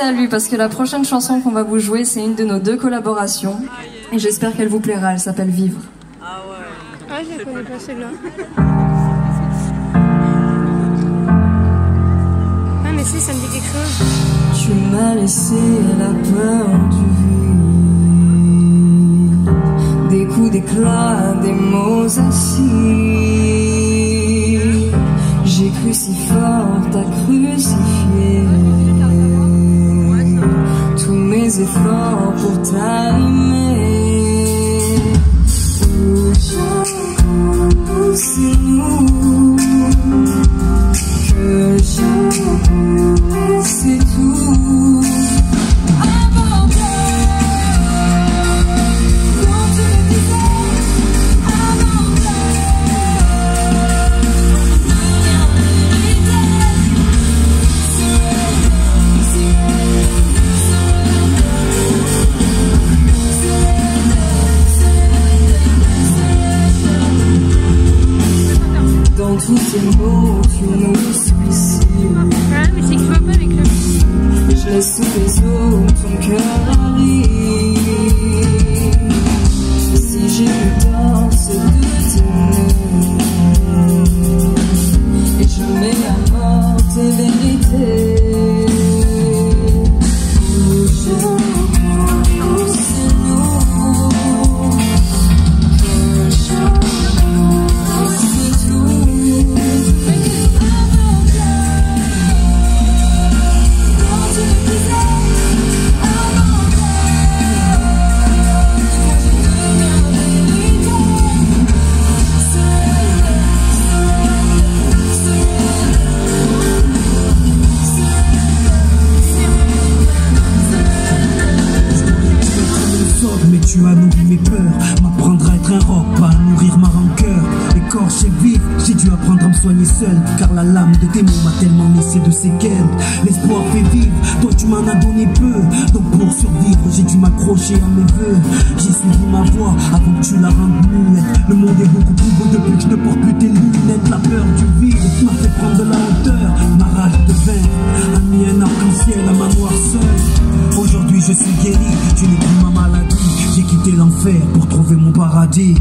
pensé à lui parce que la prochaine chanson qu'on va vous jouer, c'est une de nos deux collaborations. Et j'espère qu'elle vous plaira. Elle s'appelle Vivre. Ah ouais. Ah, je la connais pas celle-là. Ah, mais si, ça me dit quelque chose. Tu m'as laissé la peur du vide. Des coups d'éclat, des mots assis. J'ai cru si fort, t'as crucifié tous mes efforts pour t'aimer. Tous ces mots, tu nous suicides. Mais c'est que je le. Laisse sous les eaux ton cœur arrive. Si j'ai tort, c'est tu as nourri mes peurs. M'apprendre à être un roc, pas à nourrir ma rancœur. Écorché vif, j'ai dû apprendre à me soigner seul. Car la lame de tes mots m'a tellement laissé de séquelles. L'espoir fait vivre, toi tu m'en as donné peu. Donc pour survivre, j'ai dû m'accrocher à mes voeux. J'ai suivi ma voix avant que tu la rendes muette. Le monde est beaucoup plus beau depuis que je ne porte plus tes lunettes. La peur du vide m'a fait prendre de la hauteur. Ma rage de vaincre a mis un arc-en-ciel à ma noirceur. Aujourd'hui je suis guéri, tu n'es plus ma quitté l'enfer pour trouver mon paradis.